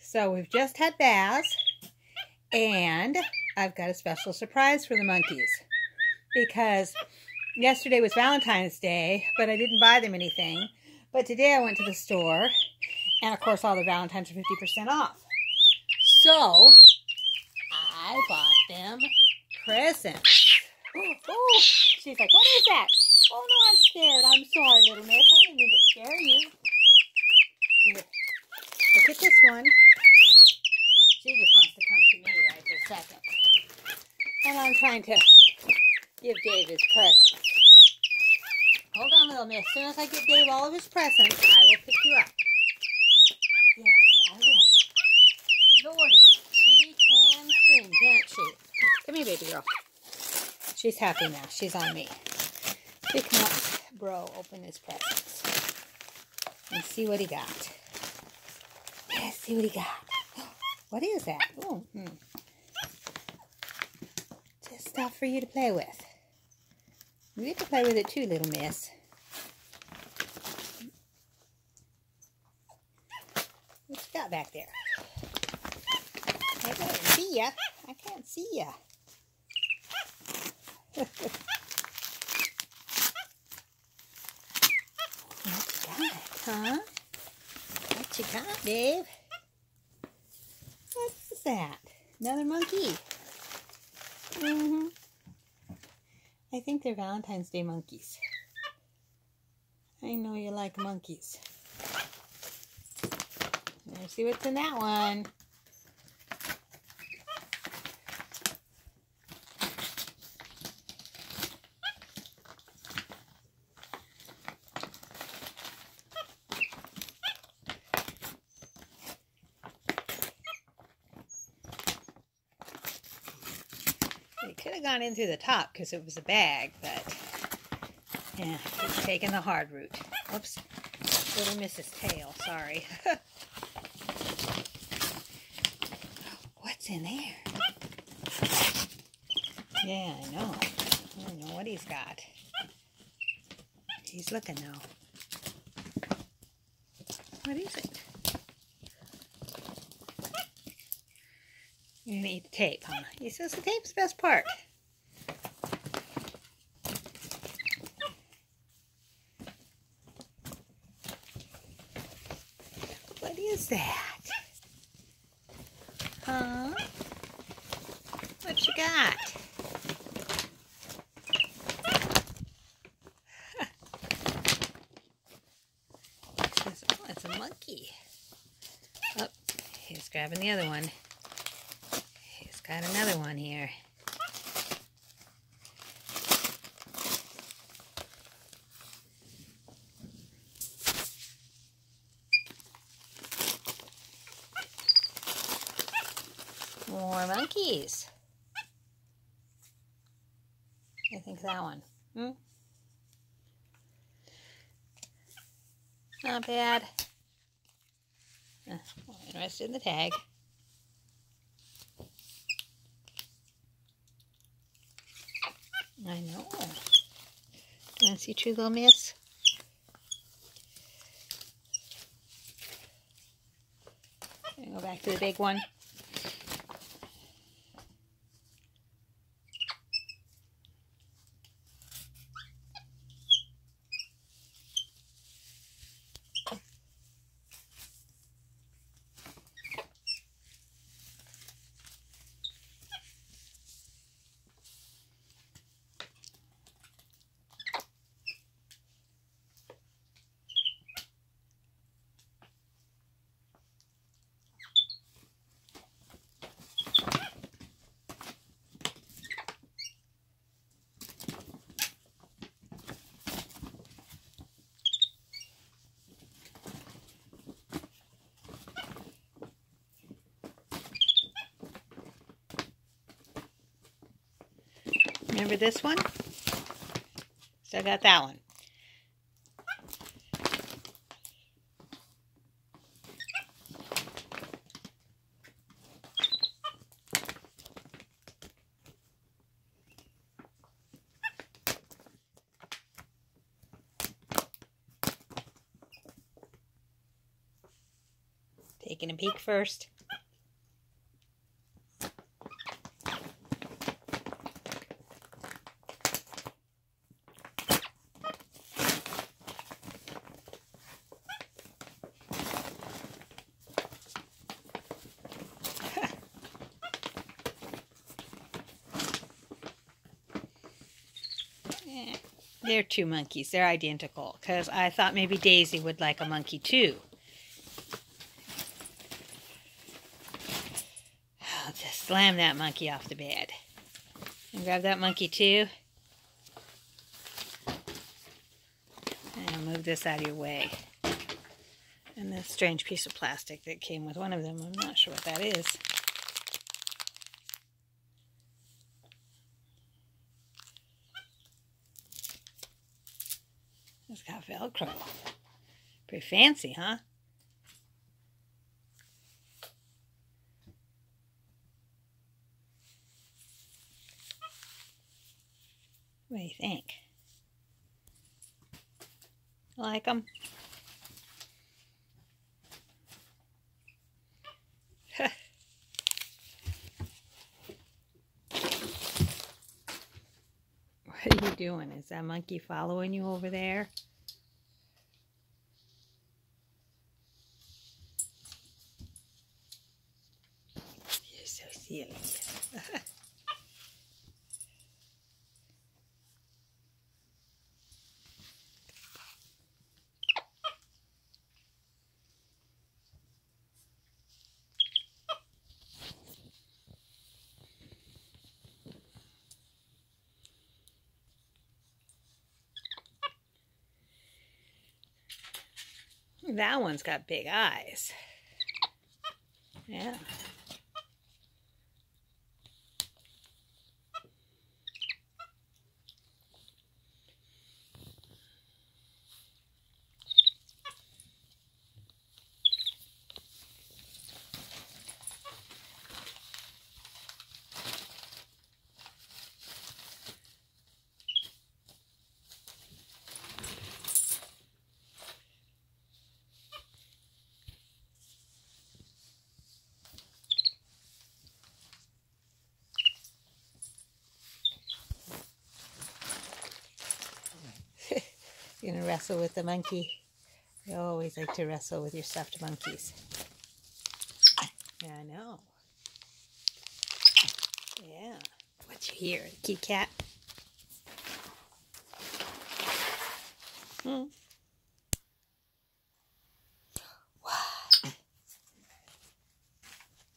So we've just had baths, and I've got a special surprise for the monkeys because yesterday was Valentine's Day, but I didn't buy them anything. But today I went to the store, and of course all the Valentines are 50% off. So I bought them presents. She's like, what is that? Oh no, I'm scared. I'm sorry, little miss. I didn't mean to scare you. Look at this one. She just wants to come to me right this second. And I'm trying to give Dave his presents. Hold on, little miss. As soon as I give Dave all of his presents, I will pick you up. Yes, I will. Lordy, she can scream, can't she? Come here, baby girl. She's happy now. She's on me. Pick him up, bro. Open his presents. And see what he got. See what he got. What is that? Oh, hmm. Just stuff for you to play with. You get to play with it too, little miss. What you got back there? I can't see ya. I can't see ya. what you got, huh? What you got, Dave? That? Another monkey. Mm-hmm. I think they're Valentine's Day monkeys. I know you like monkeys. Let's see what's in that one. It could have gone in through the top because it was a bag, but yeah, taking the hard route. Oops, little Mrs. Tail, sorry. What's in there? Yeah, I know. I don't know what he's got. He's looking now. What is it? You're the tape, huh? He says the tape's the best part. What is that? Huh? What you got? Oh, it's a monkey. Oh, he's grabbing the other one. Got another one here. More monkeys. I think that one. Hmm? Not bad. Uh, interested in the tag. I know. Do you want to see True Little Miss? Go back to the big one. Remember this one? So I got that one. Taking a peek first. They're two monkeys. They're identical because I thought maybe Daisy would like a monkey too. I'll just slam that monkey off the bed. And grab that monkey too. And move this out of your way. And this strange piece of plastic that came with one of them. I'm not sure what that is. It's got Velcro. Pretty fancy, huh? What do you think? Like them? What are you doing? Is that monkey following you over there? That one's got big eyes. Yeah. Gonna wrestle with the monkey. You always like to wrestle with your stuffed monkeys. Yeah, I know. Yeah. What you hear? Kitty cat?